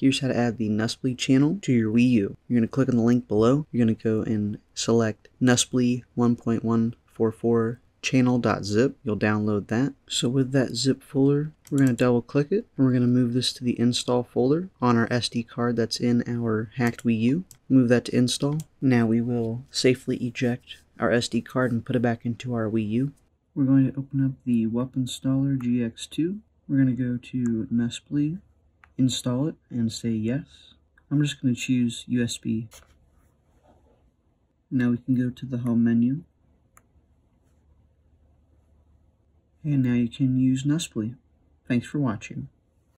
Here's how to add the NUSspli channel to your Wii U. You're going to click on the link below. You're going to go and select NUSspli 1.144 channel.zip. You'll download that. So with that zip folder, we're going to double click it and we're going to move this to the install folder on our SD card that's in our hacked Wii U. Move that to install. Now we will safely eject our SD card and put it back into our Wii U. We're going to open up the WUP Installer GX2. We're going to go to NUSspli, install it, and say yes. I'm just going to choose USB. Now we can go to the home menu And now you can use NUSspli. Thanks for watching.